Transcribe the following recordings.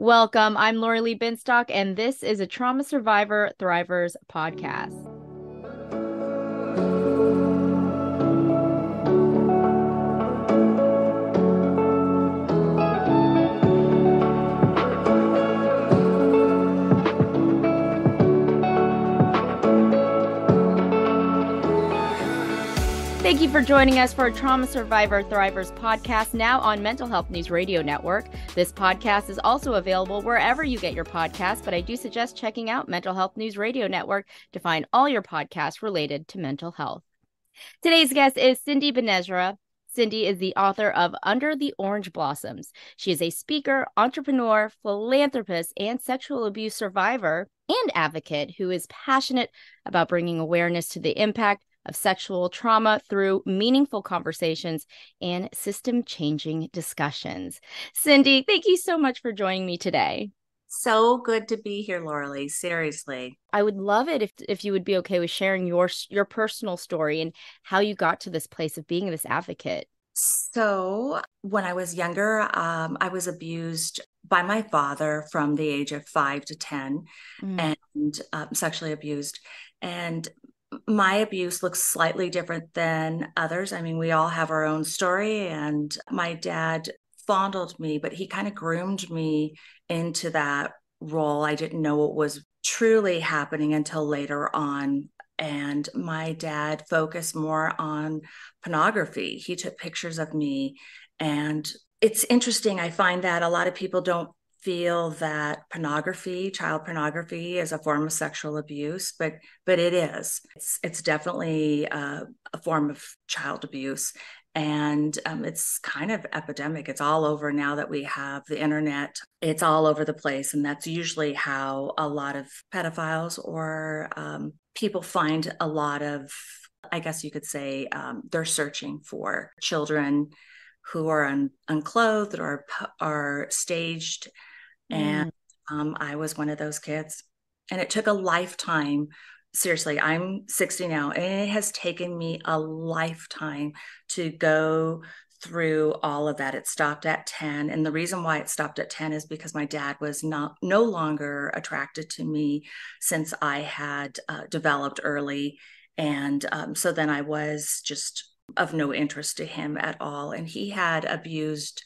Welcome. I'm Lorilee Binstock, and this is a Trauma Survivor Thrivers podcast. Thank you for joining us for a Trauma Survivor Thrivers podcast now on Mental Health News Radio Network. This podcast is also available wherever you get your podcasts, but I do suggest checking out Mental Health News Radio Network to find all your podcasts related to mental health. Today's guest is Cindy Benezra. Cindy is the author of Under the Orange Blossoms. She is a speaker, entrepreneur, philanthropist, and sexual abuse survivor and advocate who is passionate about bringing awareness to the impact of sexual trauma through meaningful conversations and system changing discussions. Cindy, thank you so much for joining me today. So good to be here, Laura Seriously. I would love it if if you would be okay with sharing your your personal story and how you got to this place of being this advocate. So, when I was younger, um, I was abused by my father from the age of five to 10 mm. and um, sexually abused. And my abuse looks slightly different than others. I mean, we all have our own story, and my dad fondled me, but he kind of groomed me into that role. I didn't know what was truly happening until later on. And my dad focused more on pornography. He took pictures of me. And it's interesting. I find that a lot of people don't feel that pornography, child pornography, is a form of sexual abuse, but but it is. It's it's definitely a, a form of child abuse, and um, it's kind of epidemic. It's all over now that we have the internet. It's all over the place, and that's usually how a lot of pedophiles or um, people find a lot of. I guess you could say um, they're searching for children who are un- unclothed or are staged and mm. um, I was one of those kids. And it took a lifetime. Seriously, I'm 60 now, and it has taken me a lifetime to go through all of that. It stopped at 10. And the reason why it stopped at 10 is because my dad was not no longer attracted to me since I had uh, developed early. And um, so then I was just of no interest to him at all. And he had abused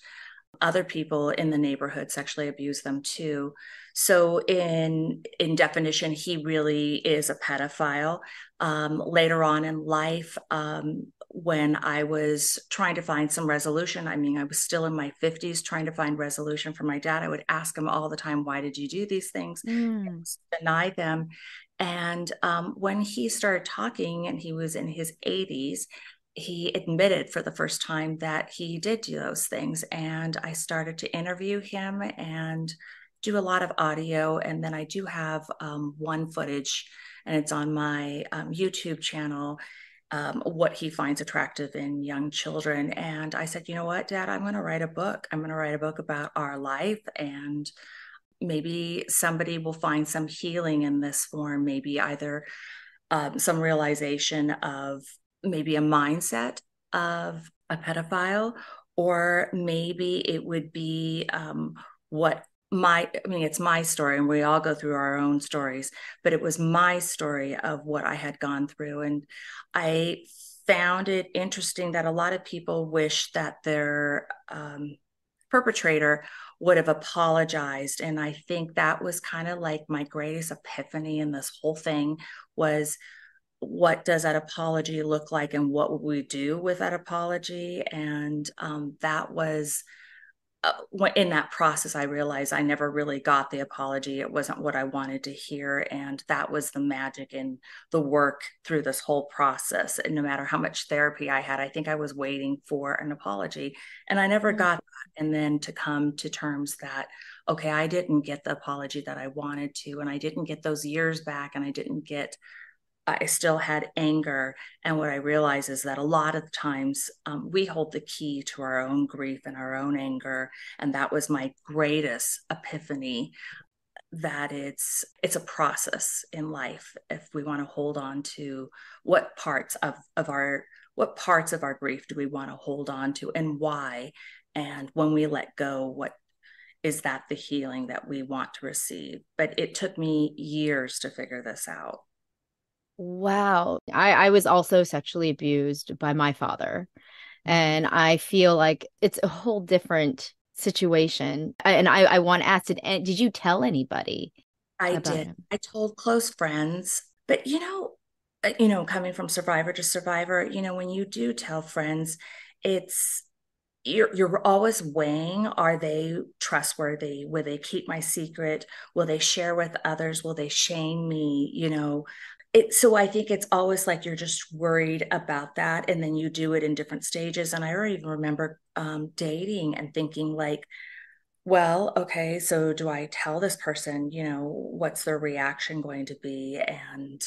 other people in the neighborhood sexually abuse them too. So in in definition he really is a pedophile. Um, later on in life um, when i was trying to find some resolution i mean i was still in my 50s trying to find resolution for my dad. I would ask him all the time why did you do these things? Mm. deny them. And um, when he started talking and he was in his 80s he admitted for the first time that he did do those things. And I started to interview him and do a lot of audio. And then I do have um, one footage, and it's on my um, YouTube channel. Um, what he finds attractive in young children. And I said, you know what, Dad, I'm going to write a book. I'm going to write a book about our life and maybe somebody will find some healing in this form, maybe either um, some realization of maybe a mindset of a pedophile, or maybe it would be um, what my i mean it's my story and we all go through our own stories but it was my story of what i had gone through and i found it interesting that a lot of people wish that their um, perpetrator would have apologized and i think that was kind of like my greatest epiphany in this whole thing was what does that apology look like and what would we do with that apology? And um, that was uh, in that process i realized i never really got the apology. It wasn't what i wanted to hear and that was the magic in the work through this whole process. And no matter how much therapy i had i think i was waiting for an apology and i never mm-hmm. got that. And then to come to terms that okay i didn't get the apology that i wanted to and i didn't get those years back and i didn't get I still had anger. And what I realized is that a lot of times um, we hold the key to our own grief and our own anger. And that was my greatest epiphany that it's it's a process in life if we want to hold on to what parts of of our what parts of our grief do we want to hold on to and why and when we let go what is that the healing that we want to receive? But it took me years to figure this out. Wow. I, I was also sexually abused by my father. And I feel like it's a whole different situation. And I, I want to ask did, did you tell anybody? I did. Him? I told close friends. But, you know, uh, you know, coming from survivor to survivor, you know, when you do tell friends, it's you're you're always weighing are they trustworthy will they keep my secret will they share with others will they shame me you know it so i think it's always like you're just worried about that and then you do it in different stages and i even remember um, dating and thinking like well okay so do i tell this person you know what's their reaction going to be and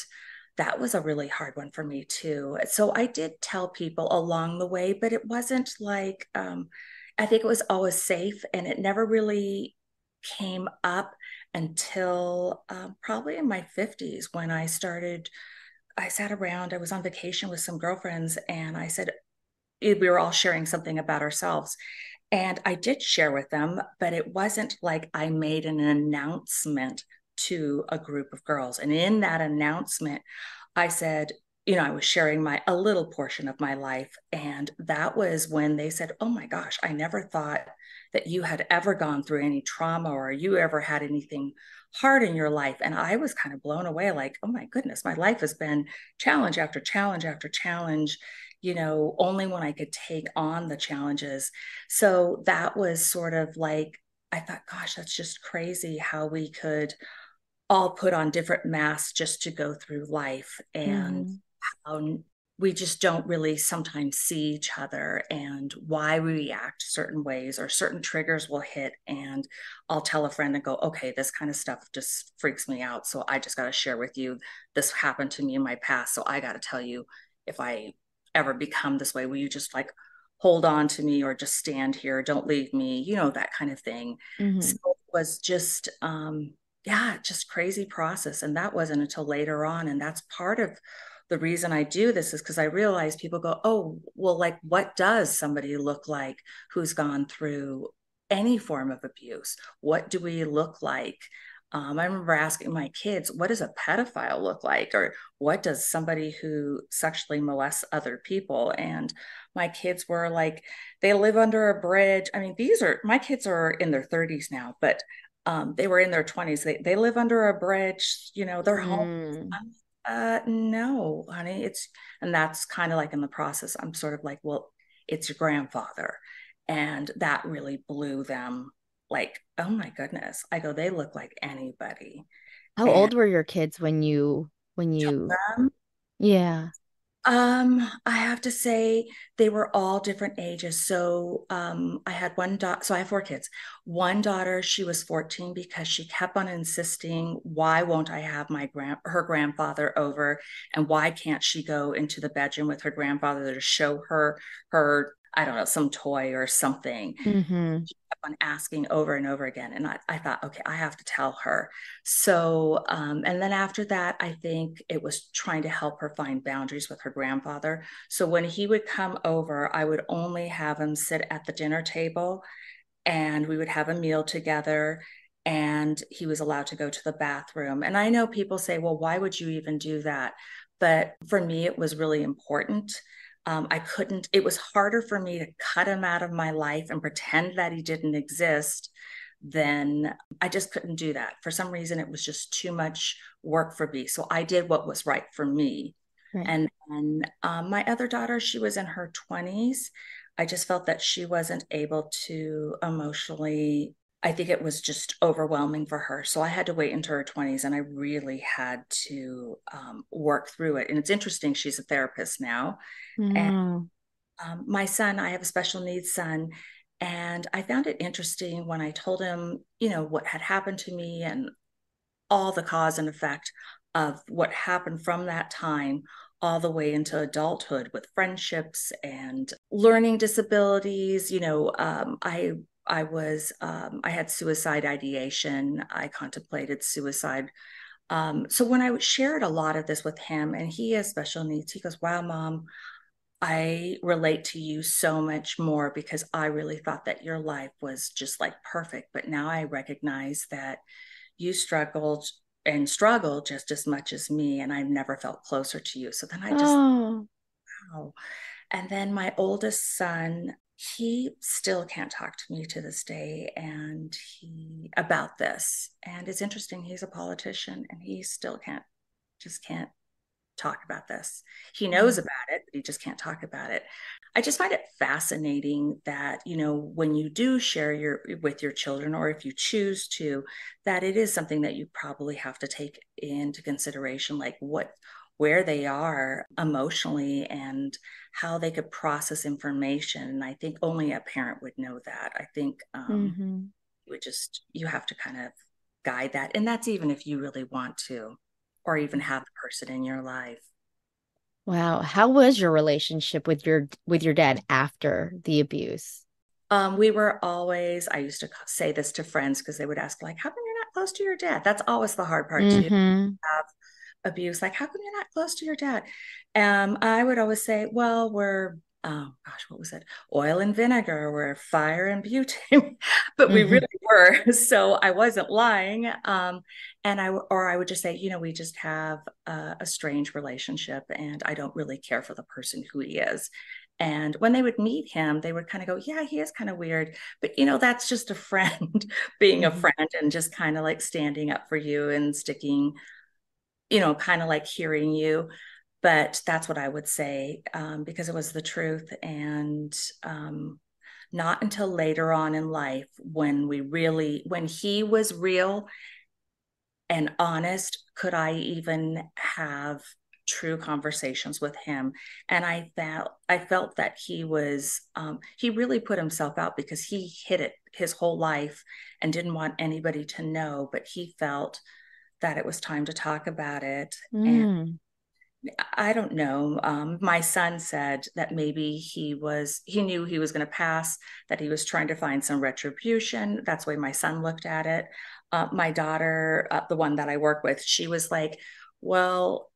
that was a really hard one for me too. So I did tell people along the way, but it wasn't like um, I think it was always safe, and it never really came up until um, probably in my fifties when I started. I sat around. I was on vacation with some girlfriends, and I said we were all sharing something about ourselves. And I did share with them, but it wasn't like I made an announcement to a group of girls. And in that announcement, I said, you know, I was sharing my a little portion of my life. And that was when they said, Oh my gosh, I never thought that you had ever gone through any trauma or you ever had anything hard in your life. And I was kind of blown away, like, oh my goodness, my life has been challenge after challenge after challenge, you know, only when I could take on the challenges. So that was sort of like, I thought, gosh, that's just crazy how we could all put on different masks just to go through life and mm. how we just don't really sometimes see each other and why we react certain ways or certain triggers will hit and i'll tell a friend and go okay this kind of stuff just freaks me out so i just got to share with you this happened to me in my past so i got to tell you if i ever become this way will you just like hold on to me or just stand here don't leave me you know that kind of thing mm-hmm. so it was just um yeah, just crazy process. And that wasn't until later on. And that's part of the reason I do this is because I realize people go, oh, well, like, what does somebody look like who's gone through any form of abuse? What do we look like? Um, I remember asking my kids, what does a pedophile look like? Or what does somebody who sexually molests other people? And my kids were like, they live under a bridge. I mean, these are my kids are in their 30s now, but um, they were in their 20s. They, they live under a bridge, you know, they're home. Mm. Uh, no, honey, it's, and that's kind of like in the process. I'm sort of like, well, it's your grandfather. And that really blew them like, oh my goodness. I go, they look like anybody. How and old were your kids when you, when you, yeah. Um, I have to say they were all different ages. So um, I had one daughter. So I have four kids. One daughter, she was 14 because she kept on insisting, "Why won't I have my grand her grandfather over? And why can't she go into the bedroom with her grandfather to show her her I don't know, some toy or something. Mm-hmm. She kept on asking over and over again. And I, I thought, okay, I have to tell her. So, um, and then after that, I think it was trying to help her find boundaries with her grandfather. So when he would come over, I would only have him sit at the dinner table and we would have a meal together and he was allowed to go to the bathroom. And I know people say, well, why would you even do that? But for me, it was really important um, I couldn't, it was harder for me to cut him out of my life and pretend that he didn't exist than I just couldn't do that. For some reason, it was just too much work for me. So I did what was right for me. Right. And then um, my other daughter, she was in her 20s. I just felt that she wasn't able to emotionally I think it was just overwhelming for her. So I had to wait into her 20s and I really had to um, work through it. And it's interesting, she's a therapist now. Mm. And um, my son, I have a special needs son. And I found it interesting when I told him, you know, what had happened to me and all the cause and effect of what happened from that time all the way into adulthood with friendships and learning disabilities. You know, um, I I was, um, I had suicide ideation. I contemplated suicide. Um, so when I shared a lot of this with him, and he has special needs, he goes, Wow, mom, I relate to you so much more because I really thought that your life was just like perfect. But now I recognize that you struggled and struggle just as much as me. And I've never felt closer to you. So then I just, oh. wow. And then my oldest son, he still can't talk to me to this day and he about this and it's interesting he's a politician and he still can't just can't talk about this. He knows mm-hmm. about it, but he just can't talk about it. I just find it fascinating that, you know, when you do share your with your children or if you choose to, that it is something that you probably have to take into consideration like what where they are emotionally and how they could process information. And I think only a parent would know that. I think um mm-hmm. you would just you have to kind of guide that. And that's even if you really want to or even have the person in your life. Wow, how was your relationship with your with your dad after the abuse? Um, we were always. I used to say this to friends because they would ask, like, "How come you're not close to your dad?" That's always the hard part mm-hmm. to have abuse. Like, how come you're not close to your dad? Um, I would always say, "Well, we're oh gosh, what was it? Oil and vinegar were fire and butane, but mm-hmm. we really were. So I wasn't lying. Um, and I, or I would just say, you know, we just have a, a strange relationship and I don't really care for the person who he is. And when they would meet him, they would kind of go, Yeah, he is kind of weird. But, you know, that's just a friend being a mm-hmm. friend and just kind of like standing up for you and sticking, you know, kind of like hearing you but that's what I would say um, because it was the truth. And um, not until later on in life when we really, when he was real and honest, could I even have true conversations with him and i felt i felt that he was um, he really put himself out because he hid it his whole life and didn't want anybody to know but he felt that it was time to talk about it mm. and I don't know. Um, my son said that maybe he was, he knew he was going to pass, that he was trying to find some retribution. That's the way my son looked at it. Uh, my daughter, uh, the one that I work with, she was like, well,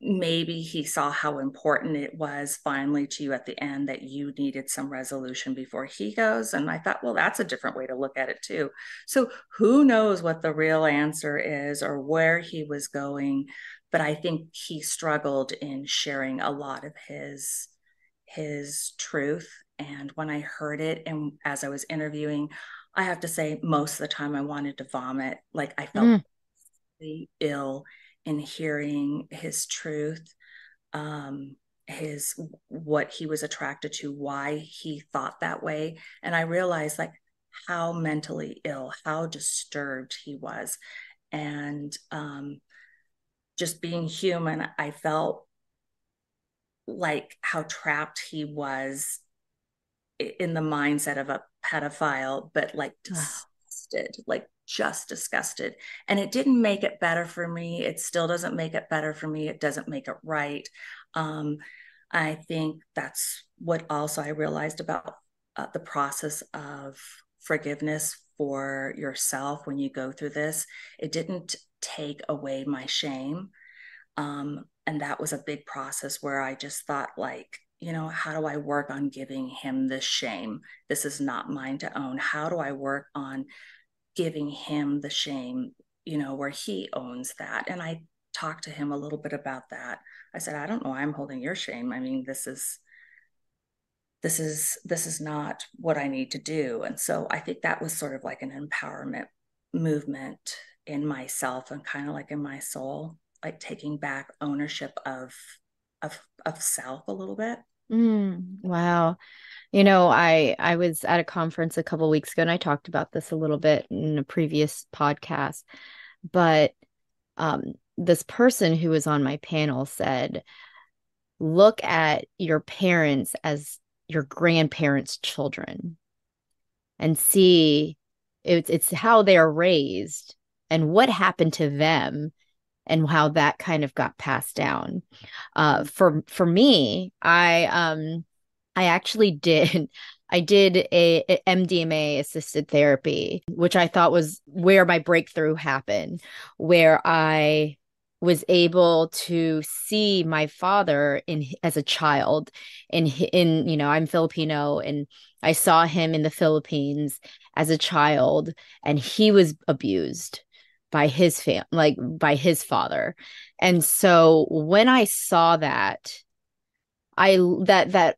maybe he saw how important it was finally to you at the end that you needed some resolution before he goes. And I thought, well, that's a different way to look at it too. So who knows what the real answer is or where he was going but I think he struggled in sharing a lot of his his truth. And when I heard it, and as I was interviewing, I have to say, most of the time I wanted to vomit. Like I felt mm. really ill in hearing his truth, um, his what he was attracted to, why he thought that way, and I realized like how mentally ill, how disturbed he was, and um, just being human, I felt like how trapped he was in the mindset of a pedophile, but like disgusted, like just disgusted. And it didn't make it better for me. It still doesn't make it better for me. It doesn't make it right. Um, I think that's what also I realized about uh, the process of forgiveness for yourself when you go through this. It didn't take away my shame. Um, and that was a big process where I just thought, like, you know, how do I work on giving him this shame? This is not mine to own. How do I work on giving him the shame, you know, where he owns that? And I talked to him a little bit about that. I said, I don't know, I'm holding your shame. I mean, this is this is this is not what I need to do. And so I think that was sort of like an empowerment movement in myself and kind of like in my soul like taking back ownership of of of self a little bit. Mm, wow. You know i i was at a conference a couple weeks ago and i talked about this a little bit in a previous podcast but um this person who was on my panel said look at your parents as your grandparents children and see it's it's how they're raised and what happened to them and how that kind of got passed down. Uh, for for me, I um I actually did I did a, a, MDMA assisted therapy, which I thought was where my breakthrough happened, where I was able to see my father in as a child in in you know I'm Filipino and I saw him in the Philippines as a child and he was abused by his fam like by his father. And so when I saw that I that that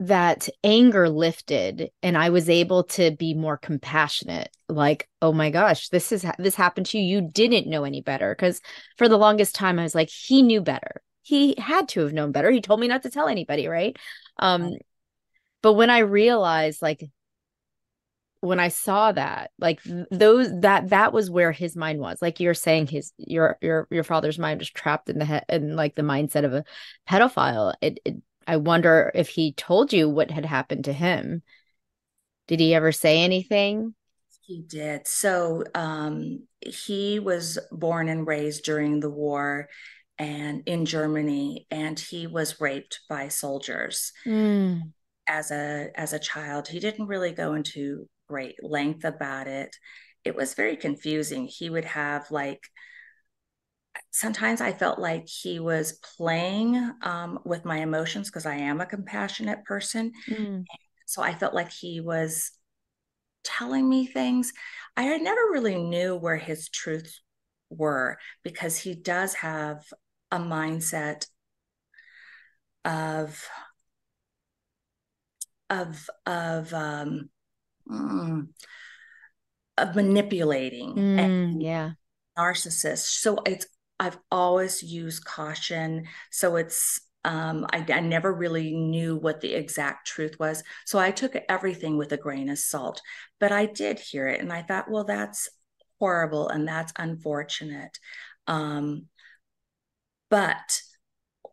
that anger lifted and i was able to be more compassionate like oh my gosh this is this happened to you. You didn't know any better. Because for the longest time i was like he knew better. He had to have known better. He told me not to tell anybody right? Um but when i realized like when i saw that like those that that was where his mind was like you're saying his your your your father's mind was trapped in the head in like the mindset of a pedophile it, it I wonder if he told you what had happened to him. Did he ever say anything? He did. So um, he was born and raised during the war and in Germany, and he was raped by soldiers mm. as a as a child. He didn't really go into great length about it. It was very confusing. He would have like sometimes I felt like he was playing um, with my emotions because I am a compassionate person. Mm. So I felt like he was telling me things. I never really knew where his truths were because he does have a mindset of of of um mm, of manipulating mm, and yeah narcissist so it's I've always used caution. So it's, um, I, I never really knew what the exact truth was. So I took everything with a grain of salt. But I did hear it and I thought, well, that's horrible and that's unfortunate. Um, but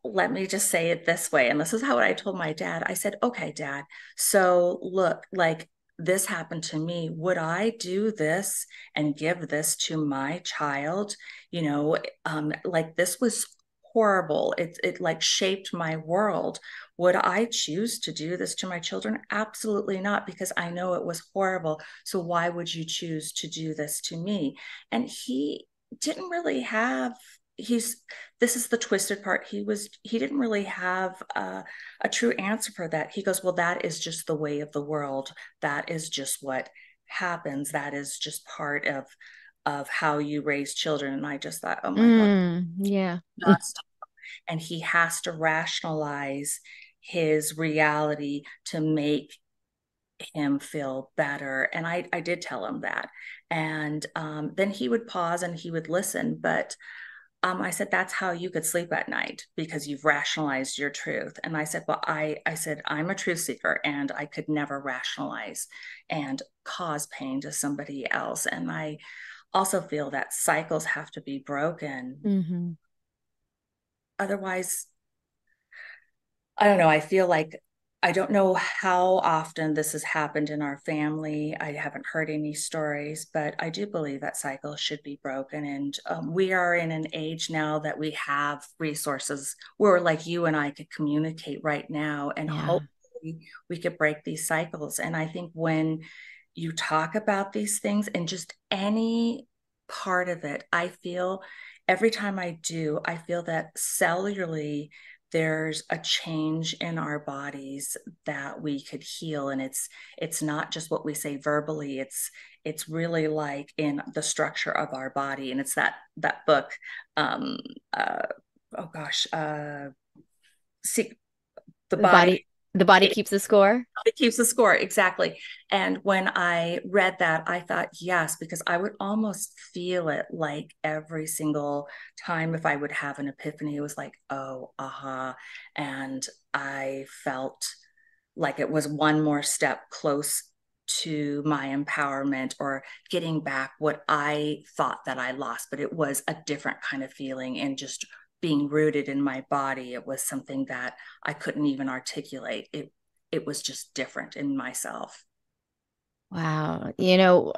let me just say it this way. And this is how I told my dad. I said, okay, dad. So look, like this happened to me would i do this and give this to my child? You know um, like this was horrible. It, it like shaped my world. Would i choose to do this to my children? Absolutely not because i know it was horrible. So why would you choose to do this to me? And he didn't really have he's this is the twisted part. He was he didn't really have a, a true answer for that. He goes well that is just the way of the world. That is just what happens. That is just part of of how you raise children. And i just thought oh my mm, god yeah and he has to rationalize his reality to make him feel better. And i i did tell him that. And um, then he would pause and he would listen but um, I said, that's how you could sleep at night because you've rationalized your truth. And I said, well, I, I said, I'm a truth seeker and I could never rationalize and cause pain to somebody else. And I also feel that cycles have to be broken. Mm-hmm. Otherwise, I don't know. I feel like I don't know how often this has happened in our family. I haven't heard any stories, but I do believe that cycle should be broken. And um, we are in an age now that we have resources where, like you and I, could communicate right now, and yeah. hopefully we could break these cycles. And I think when you talk about these things and just any part of it, I feel every time I do, I feel that cellularly there's a change in our bodies that we could heal and it's it's not just what we say verbally it's it's really like in the structure of our body and it's that that book um uh oh gosh uh see the body, body the body keeps the score. It keeps the score, exactly. And when I read that, I thought, yes, because I would almost feel it like every single time if I would have an epiphany, it was like, oh, aha. Uh-huh. And I felt like it was one more step close to my empowerment or getting back what I thought that I lost, but it was a different kind of feeling and just being rooted in my body it was something that i couldn't even articulate. It it was just different in myself. Wow. You know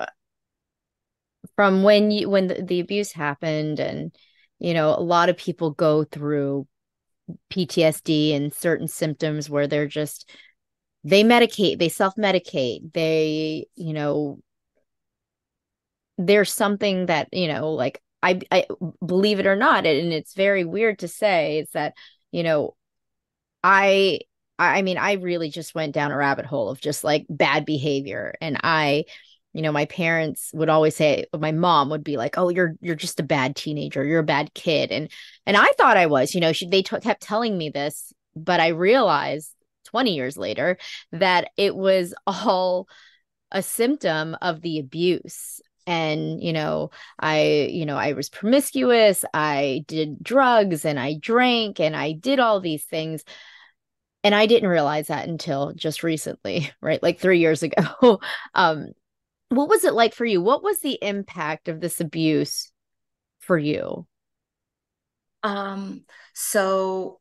from when you when the, the abuse happened and you know a lot of people go through ptsd and certain symptoms where they're just they medicate they self-medicate. They you know there's something that you know like I, I believe it or not, and it's very weird to say, is that, you know, I I mean, I really just went down a rabbit hole of just like bad behavior. And I, you know, my parents would always say, my mom would be like, "Oh, you're you're just a bad teenager. You're a bad kid." And and I thought I was, you know, she they t- kept telling me this, but I realized 20 years later that it was all a symptom of the abuse and you know i you know i was promiscuous i did drugs and i drank and i did all these things. And i didn't realize that until just recently right? Like 3 years ago. Um what was it like for you? What was the impact of this abuse for you? Um so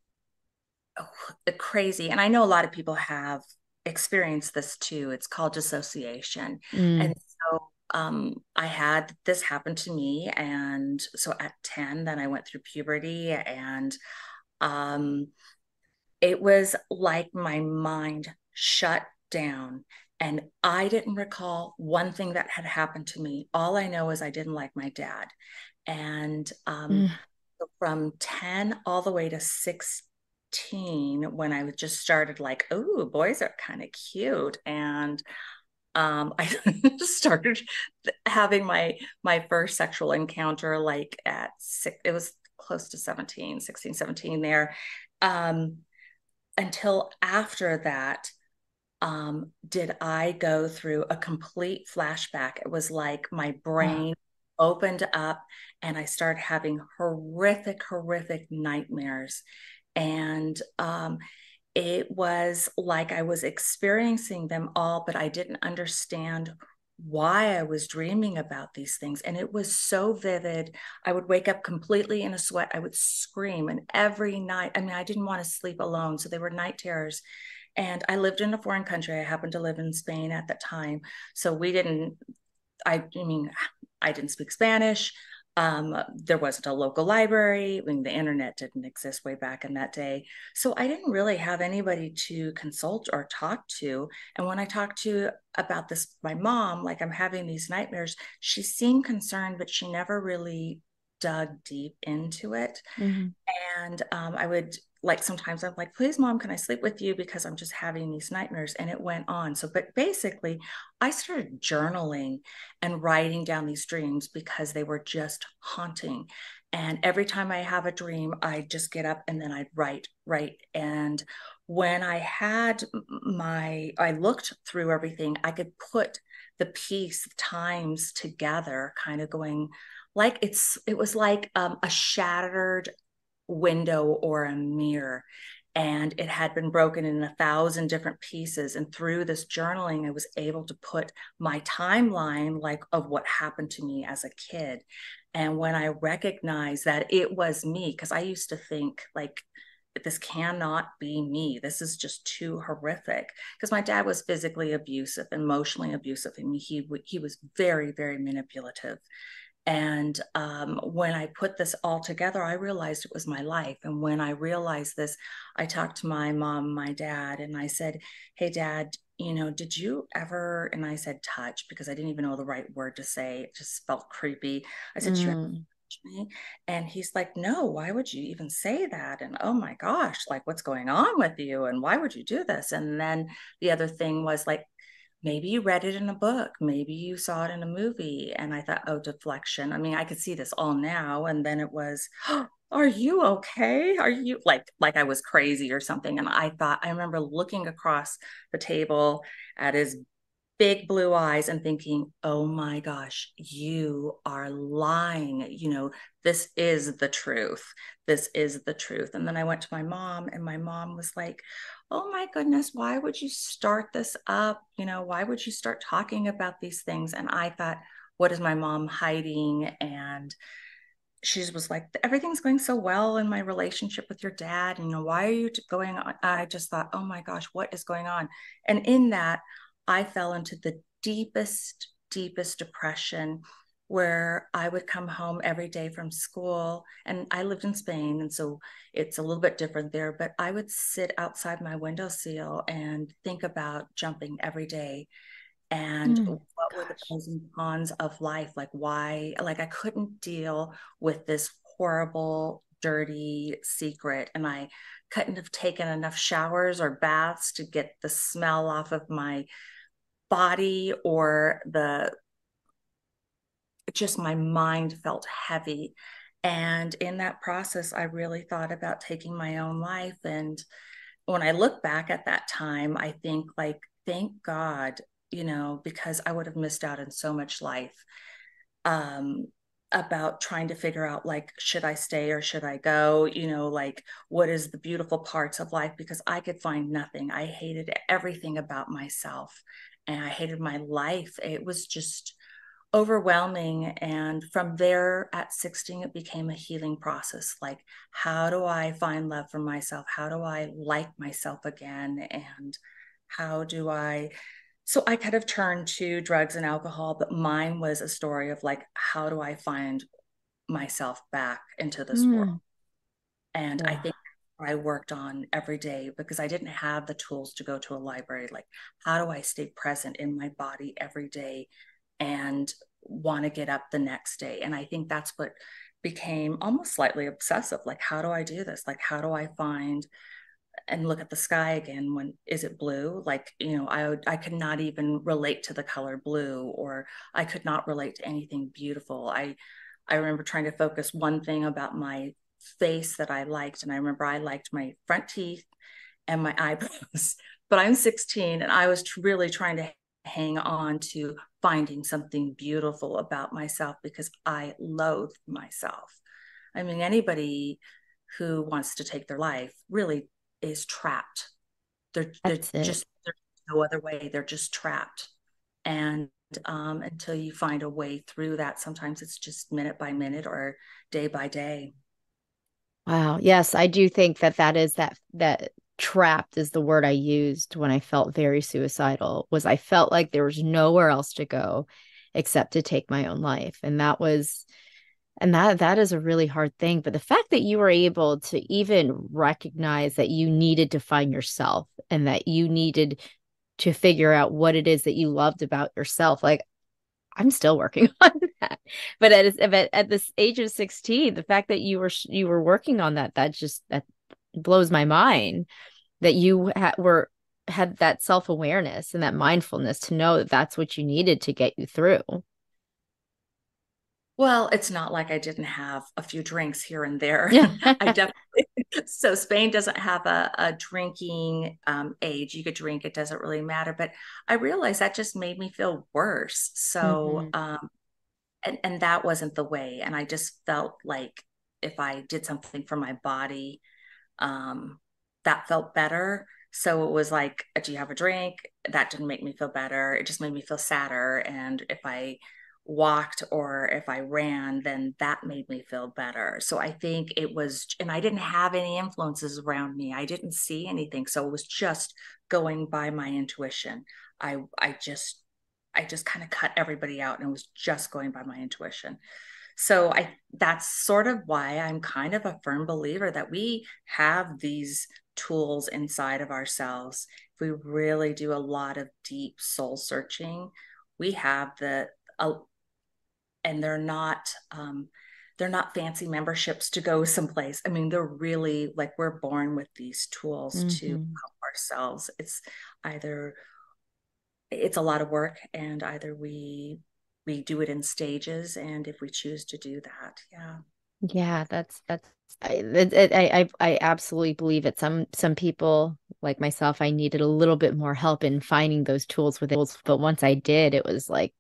oh, crazy and i know a lot of people have experienced this too. It's called dissociation. Mm. and so um, I had this happen to me. And so at 10, then I went through puberty and um, it was like my mind shut down. And I didn't recall one thing that had happened to me. All I know is I didn't like my dad. And um, mm. from 10 all the way to 16, when I just started like, oh, boys are kind of cute. And um, I started having my my first sexual encounter like at six, it was close to 17, 16, 17 there. Um, until after that, um, did I go through a complete flashback. It was like my brain wow. opened up and I started having horrific, horrific nightmares. And um, it was like I was experiencing them all, but I didn't understand why I was dreaming about these things. And it was so vivid. I would wake up completely in a sweat. I would scream. And every night, I mean, I didn't want to sleep alone. So they were night terrors. And I lived in a foreign country. I happened to live in Spain at that time. So we didn't, I, I mean, I didn't speak Spanish. Um, there wasn't a local library. I mean, the internet didn't exist way back in that day. So I didn't really have anybody to consult or talk to. And when I talked to about this, my mom, like I'm having these nightmares, she seemed concerned, but she never really dug deep into it. Mm-hmm. And um, I would like sometimes I'm like, please, mom, can I sleep with you? Because I'm just having these nightmares. And it went on. So, but basically, I started journaling and writing down these dreams because they were just haunting. And every time I have a dream, I just get up and then I'd write, write. And when I had my, I looked through everything, I could put the piece times together, kind of going, like it's it was like um, a shattered window or a mirror and it had been broken in a thousand different pieces. And through this journaling i was able to put my timeline like of what happened to me as a kid. And when i recognized that it was me because i used to think like this cannot be me. This is just too horrific. Because my dad was physically abusive emotionally abusive and he he was very very manipulative and um, when I put this all together, I realized it was my life. And when I realized this, I talked to my mom, my dad, and I said, Hey, dad, you know, did you ever? And I said, touch, because I didn't even know the right word to say. It just felt creepy. I said, mm. me? And he's like, No, why would you even say that? And oh my gosh, like what's going on with you? And why would you do this? And then the other thing was like, maybe you read it in a book maybe you saw it in a movie. And i thought oh deflection. I mean i could see this all now. And then it was oh, are you okay? Are you like like i was crazy or something. And i thought i remember looking across the table at his big blue eyes and thinking oh my gosh you are lying you know this is the truth this is the truth and then i went to my mom and my mom was like oh my goodness, why would you start this up? You know, why would you start talking about these things? And I thought, what is my mom hiding? And she was like, everything's going so well in my relationship with your dad. And, you know, why are you going on? I just thought, oh my gosh, what is going on? And in that, I fell into the deepest, deepest depression where I would come home every day from school. And I lived in Spain, and so it's a little bit different there. But I would sit outside my window sill and think about jumping every day. and mm, what gosh. were the pros and cons of life like why like i couldn't deal with this horrible dirty secret? And i couldn't have taken enough showers or baths to get the smell off of my body or the just my mind felt heavy. And in that process i really thought about taking my own life. And when i look back at that time i think like thank god you know because i would have missed out on so much life. Um about trying to figure out like should i stay or should i go? You know like what is the beautiful parts of life? Because i could find nothing. I hated everything about myself and i hated my life. It was just overwhelming and from there at 16 it became a healing process. Like how do i find love for myself? How do i like myself again? And how do i so I kind of turned to drugs and alcohol, but mine was a story of like, how do I find myself back into this mm. world? And yeah. I think I worked on every day because I didn't have the tools to go to a library. Like, how do I stay present in my body every day and want to get up the next day? And I think that's what became almost slightly obsessive. Like, how do I do this? Like, how do I find and look at the sky again when is it blue? Like you know i would i could not even relate to the color blue or i could not relate to anything beautiful. I i remember trying to focus one thing about my face that i liked and i remember i liked my front teeth and my eyebrows. But i'm 16 and i was really trying to hang on to finding something beautiful about myself because i loathe myself. I mean anybody who wants to take their life really is trapped. They're, they're just there's no other way. They're just trapped. And um, until you find a way through that, sometimes it's just minute by minute or day by day. Wow. Yes, I do think that that is that that trapped is the word I used when I felt very suicidal. Was I felt like there was nowhere else to go except to take my own life, and that was and that that is a really hard thing but the fact that you were able to even recognize that you needed to find yourself and that you needed to figure out what it is that you loved about yourself like i'm still working on that. But at at, at this age of 16 the fact that you were you were working on that that just that blows my mind that you ha- were had that self-awareness and that mindfulness to know that that's what you needed to get you through well, it's not like I didn't have a few drinks here and there. Yeah. I definitely. So Spain doesn't have a, a drinking um, age. You could drink; it doesn't really matter. But I realized that just made me feel worse. So, mm-hmm. um, and and that wasn't the way. And I just felt like if I did something for my body, um, that felt better. So it was like, do you have a drink? That didn't make me feel better. It just made me feel sadder. And if I walked or if I ran, then that made me feel better. So I think it was, and I didn't have any influences around me. I didn't see anything. So it was just going by my intuition. I, I just, I just kind of cut everybody out and was just going by my intuition. So I, that's sort of why I'm kind of a firm believer that we have these tools inside of ourselves. If we really do a lot of deep soul searching, we have the, a, and they're not um, they're not fancy memberships to go someplace. I mean, they're really like we're born with these tools mm-hmm. to help ourselves. It's either it's a lot of work, and either we we do it in stages, and if we choose to do that, yeah, yeah, that's that's I, it, I I absolutely believe it. Some some people like myself, I needed a little bit more help in finding those tools with it. But once I did, it was like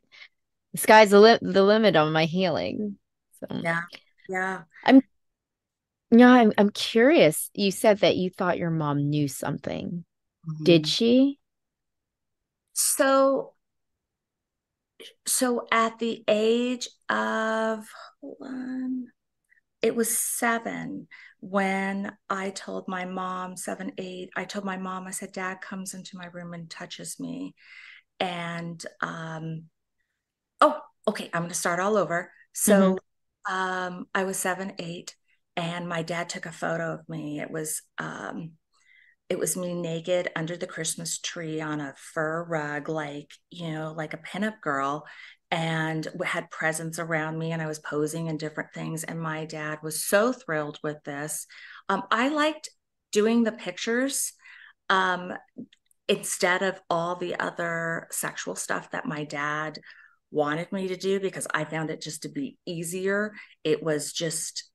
the sky's the, li- the limit on my healing. So yeah, yeah. I'm yeah, I'm I'm curious. You said that you thought your mom knew something. Mm-hmm. Did she? So so at the age of one, it was seven when I told my mom, seven, eight, I told my mom, I said, Dad comes into my room and touches me. And um, oh, okay, I'm going to start all over. So mm-hmm. um, I was seven, eight, and my dad took a photo of me. It was, um, it was me naked under the Christmas tree on a fur rug, like, you know, like a pinup girl, and we had presents around me, and I was posing in different things. And my dad was so thrilled with this. Um, I liked doing the pictures um, instead of all the other sexual stuff that my dad wanted me to do because I found it just to be easier. It was just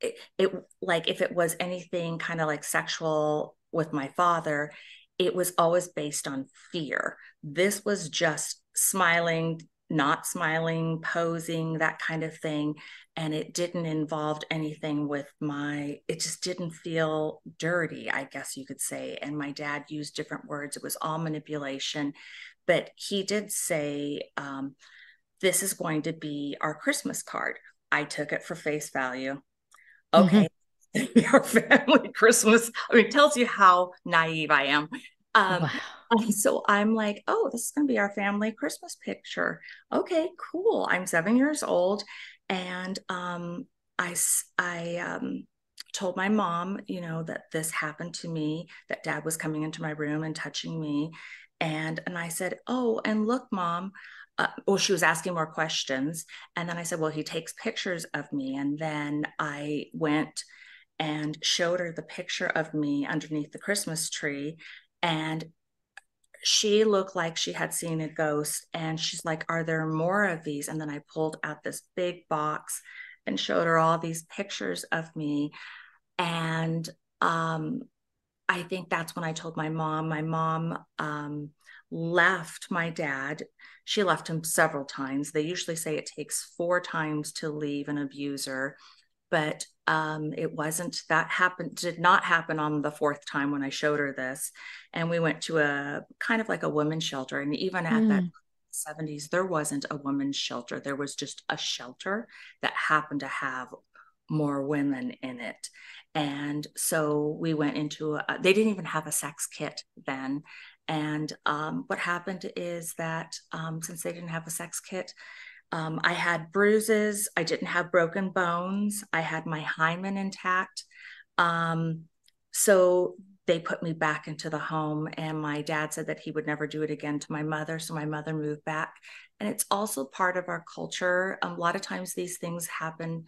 it, it like if it was anything kind of like sexual with my father, it was always based on fear. This was just smiling, not smiling, posing, that kind of thing. And it didn't involve anything with my, it just didn't feel dirty, I guess you could say. And my dad used different words. It was all manipulation. But he did say, um, this is going to be our Christmas card. I took it for face value. Okay. Mm-hmm. our family Christmas. I mean, tells you how naive I am. Um, wow. So I'm like, oh, this is going to be our family Christmas picture. Okay, cool. I'm seven years old. And um, I, I um, told my mom, you know, that this happened to me, that dad was coming into my room and touching me. And, and I said, oh, and look, mom, uh, well, she was asking more questions. And then I said, well, he takes pictures of me. And then I went and showed her the picture of me underneath the Christmas tree. And she looked like she had seen a ghost. And she's like, Are there more of these? And then I pulled out this big box and showed her all these pictures of me. And um, I think that's when I told my mom. My mom um, left my dad. She left him several times. They usually say it takes four times to leave an abuser, but um, it wasn't that happened, did not happen on the fourth time when I showed her this. And we went to a kind of like a women's shelter. And even at mm. that 70s, there wasn't a women's shelter, there was just a shelter that happened to have more women in it. And so we went into, a, they didn't even have a sex kit then. And um, what happened is that um, since they didn't have a sex kit, um, I had bruises. I didn't have broken bones. I had my hymen intact. Um, so they put me back into the home, and my dad said that he would never do it again to my mother. So my mother moved back. And it's also part of our culture. a lot of times these things happen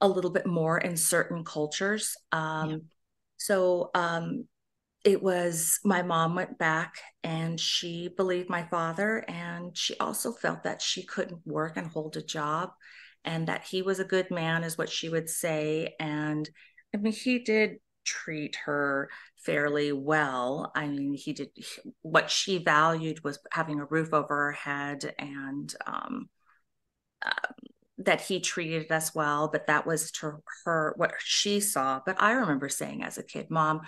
a little bit more in certain cultures. Um, yeah. So um, it was my mom went back and she believed my father, and she also felt that she couldn't work and hold a job, and that he was a good man, is what she would say. And I mean, he did treat her fairly well. I mean, he did what she valued was having a roof over her head and um, uh, that he treated us well, but that was to her what she saw. But I remember saying as a kid, Mom,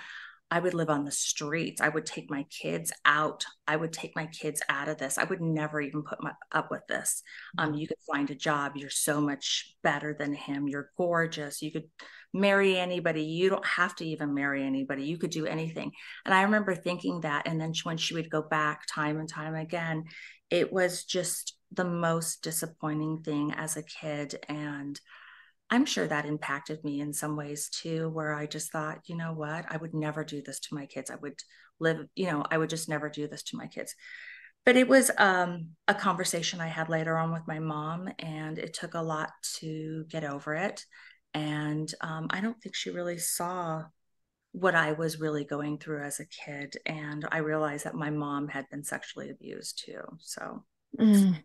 I would live on the streets. I would take my kids out. I would take my kids out of this. I would never even put my, up with this. Um, you could find a job. You're so much better than him. You're gorgeous. You could marry anybody. You don't have to even marry anybody. You could do anything. And I remember thinking that. And then when she would go back time and time again, it was just the most disappointing thing as a kid and i'm sure that impacted me in some ways too where i just thought you know what? I would never do this to my kids. I would live you know i would just never do this to my kids. But it was um, a conversation i had later on with my mom and it took a lot to get over it. And um, i don't think she really saw what i was really going through as a kid and i realized that my mom had been sexually abused too so. Mm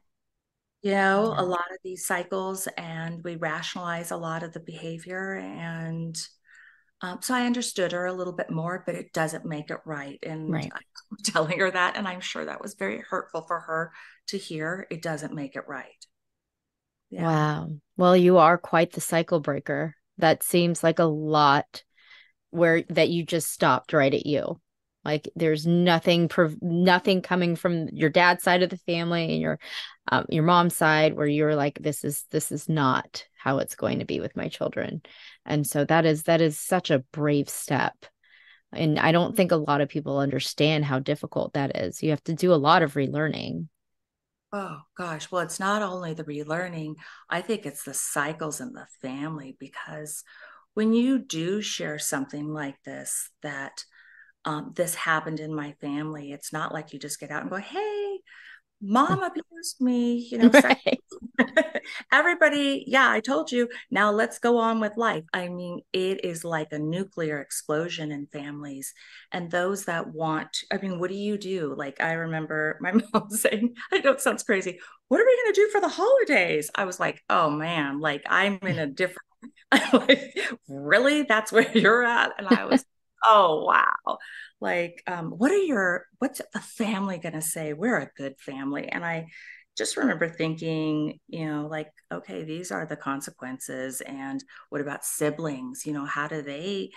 you know, a lot of these cycles, and we rationalize a lot of the behavior. And um, so I understood her a little bit more, but it doesn't make it right. And right. I'm telling her that, and I'm sure that was very hurtful for her to hear. It doesn't make it right. Yeah. Wow. Well, you are quite the cycle breaker. That seems like a lot where that you just stopped right at you like there's nothing nothing coming from your dad's side of the family and your um, your mom's side where you're like this is this is not how it's going to be with my children. And so that is that is such a brave step. And i don't think a lot of people understand how difficult that is. You have to do a lot of relearning. Oh gosh. Well it's not only the relearning i think it's the cycles in the family because when you do share something like this that um, this happened in my family. It's not like you just get out and go, hey, mom abused me, you know. Right. Everybody, yeah, I told you. Now let's go on with life. I mean, it is like a nuclear explosion in families. And those that want, I mean, what do you do? Like, I remember my mom saying, I know it sounds crazy. What are we going to do for the holidays? I was like, oh man, like I'm in a different, I'm like, really? That's where you're at? And I was, oh wow. Like um, what are your what's the family going to say? We're a good family. And i just remember thinking you know like okay these are the consequences. And what about siblings? You know how do they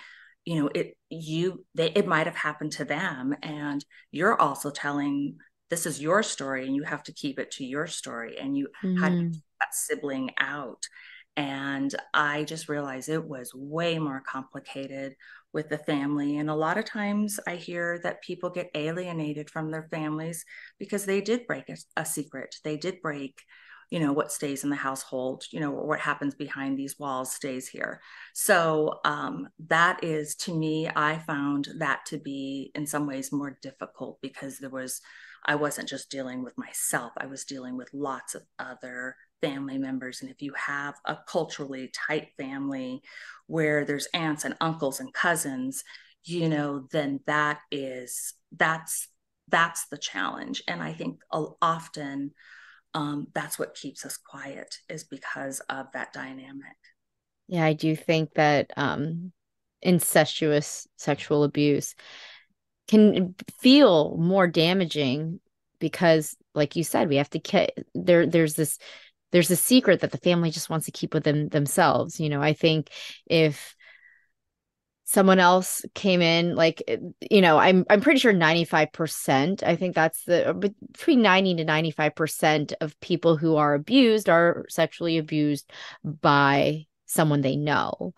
you know it you they it might have happened to them. And you're also telling this is your story and you have to keep it to your story. And you mm-hmm. had that sibling out and i just realized it was way more complicated with the family. And a lot of times I hear that people get alienated from their families because they did break a, a secret. They did break, you know, what stays in the household, you know, what happens behind these walls stays here. So um, that is to me, I found that to be in some ways more difficult because there was, I wasn't just dealing with myself, I was dealing with lots of other family members. And if you have a culturally tight family where there's aunts and uncles and cousins, you know, then that is that's that's the challenge. And I think often um, that's what keeps us quiet is because of that dynamic. Yeah, I do think that um, incestuous sexual abuse can feel more damaging because like you said we have to ke- there there's this there's a secret that the family just wants to keep within themselves you know i think if someone else came in like eh, you know i'm i'm pretty sure 95% i think that's the between 90 to 95% of people who are abused are sexually abused by someone they know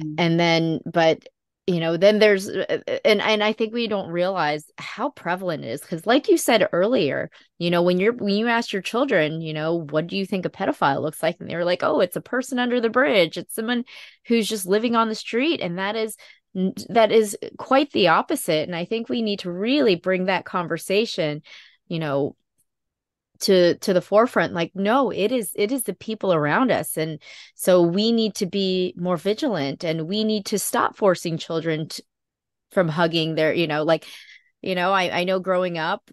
mm-hmm. and then but you know then there's uh, uh, and and i think we don't realize how prevalent it is because like you said earlier you know when you're when you ask your children you know what do you think a pedophile looks like? and they were like oh it's a person under the bridge. It's someone who's just living on the street. And that is that is quite the opposite. And i think we need to really bring that conversation you know to to the forefront like no it is it is the people around us. And so we need to be more vigilant and we need to stop forcing children to, from hugging their you know like you know I, I know growing up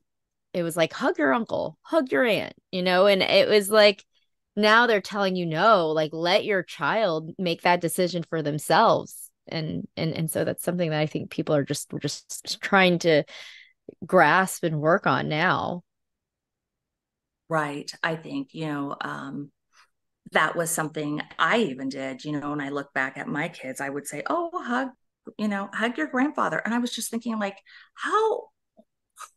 it was like hug your uncle hug your aunt you know? And it was like now they're telling you no like let your child make that decision for themselves. And and and so that's something that i think people are just just trying to grasp and work on now right i think you know um, that was something i even did you know when i look back at my kids i would say oh hug you know hug your grandfather and i was just thinking like how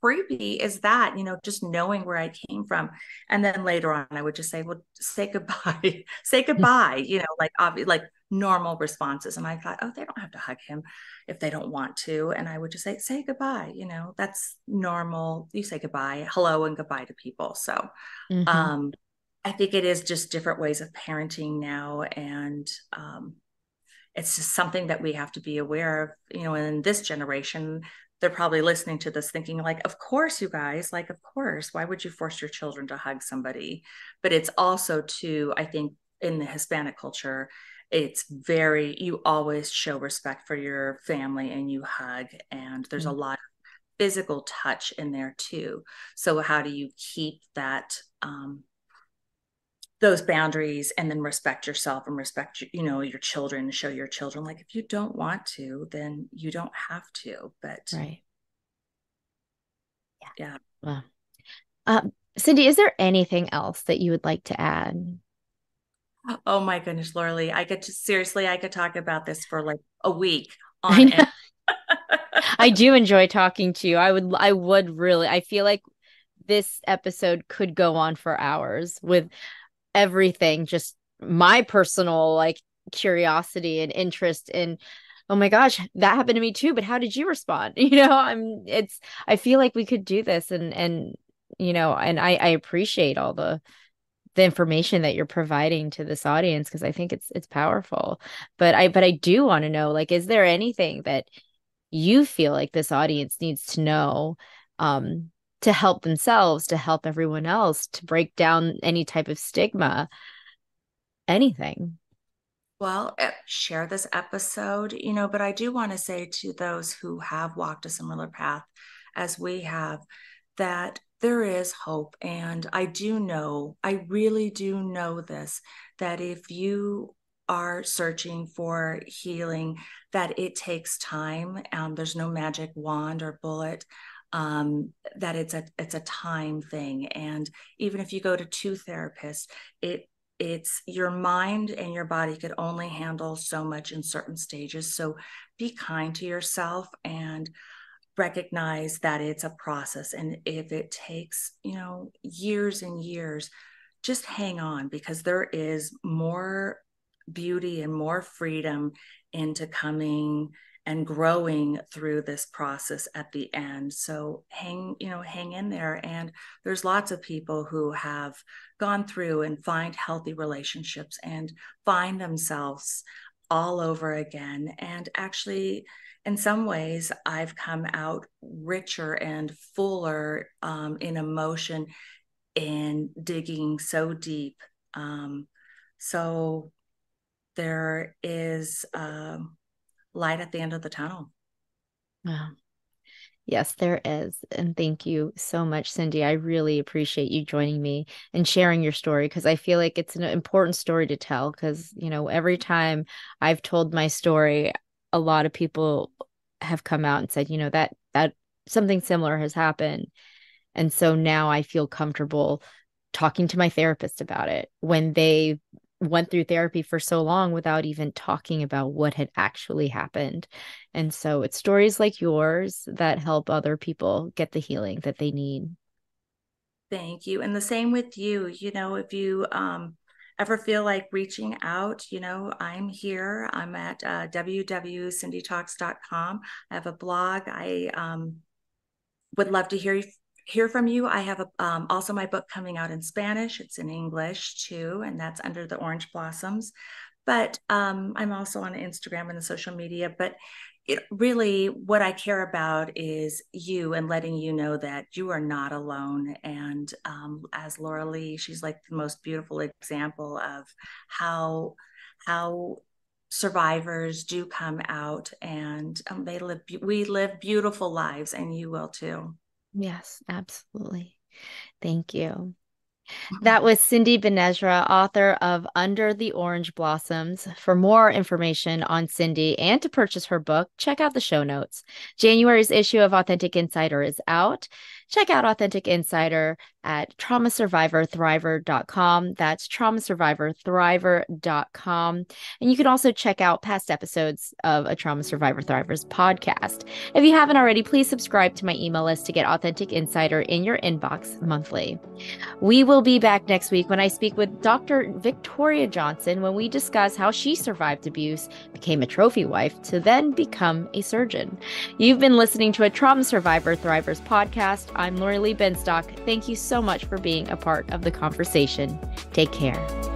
creepy is that? You know just knowing where i came from and then later on i would just say well say goodbye say goodbye you know like obviously like normal responses. And i thought oh they don't have to hug him if they don't want to. And i would just say say goodbye you know that's normal. You say goodbye hello and goodbye to people. So mm-hmm. um i think it is just different ways of parenting now. And um it's just something that we have to be aware of you know in this generation. They're probably listening to this thinking like of course you guys like of course. Why would you force your children to hug somebody? But it's also to i think in the hispanic culture it's very you always show respect for your family and you hug and there's mm-hmm. a lot of physical touch in there too. So how do you keep that um, those boundaries and then respect yourself and respect you know your children show your children like if you don't want to then you don't have to but right. Yeah yeah. Well um, cindy is there anything else that you would like to add Oh my goodness, Lorilee. I could seriously, I could talk about this for like a week on I, I do enjoy talking to you. I would I would really I feel like this episode could go on for hours with everything, just my personal like curiosity and interest in oh my gosh that happened to me too but how did you respond you know i'm it's i feel like we could do this and and you know and i i appreciate all the the information that you're providing to this audience because I think it's it's powerful. But I but I do want to know like is there anything that you feel like this audience needs to know um, to help themselves, to help everyone else, to break down any type of stigma, anything? Well, eh, share this episode, you know, but I do want to say to those who have walked a similar path as we have that there is hope. And I do know, I really do know this, that if you are searching for healing, that it takes time. Um, there's no magic wand or bullet. Um, that it's a it's a time thing, and even if you go to two therapists, it it's your mind and your body could only handle so much in certain stages. So be kind to yourself and recognize that it's a process and if it takes you know years and years just hang on because there is more beauty and more freedom into coming and growing through this process at the end. So hang you know hang in there and there's lots of people who have gone through and find healthy relationships and find themselves all over again and actually in some ways, I've come out richer and fuller um, in emotion in digging so deep. Um, so there is uh, light at the end of the tunnel. Yes, there is. And thank you so much, Cindy. I really appreciate you joining me and sharing your story because I feel like it's an important story to tell. Because, you know, every time I've told my story, a lot of people have come out and said, you know, that that something similar has happened. And so now I feel comfortable talking to my therapist about it when they went through therapy for so long without even talking about what had actually happened. And so it's stories like yours that help other people get the healing that they need. Thank you. And the same with you. You know, if you um ever feel like reaching out, you know, I'm here. I'm at uh, www.cindytalks.com. I have a blog. I um, would love to hear hear from you. I have a, um, also my book coming out in Spanish. It's in English too, and that's under the Orange Blossoms. But um, I'm also on Instagram and the social media. But it really what I care about is you and letting you know that you are not alone. And um, as Lorilee, she's like the most beautiful example of how how survivors do come out and um, they live we live beautiful lives and you will too. Yes absolutely. Thank you that was Cindy Benezra, author of Under the Orange Blossoms. For more information on Cindy and to purchase her book, check out the show notes. January's issue of Authentic Insider is out. Check out Authentic Insider at traumasurvivorthriver.com. That's traumasurvivorthriver.com. And you can also check out past episodes of a Trauma Survivor Thrivers podcast. If you haven't already, please subscribe to my email list to get Authentic Insider in your inbox monthly. We will be back next week when I speak with Dr. Victoria Johnson when we discuss how she survived abuse, became a trophy wife, to then become a surgeon. You've been listening to a Trauma Survivor Thrivers podcast. I'm Lorilee Binstock. Thank you so much for being a part of the conversation. Take care.